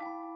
you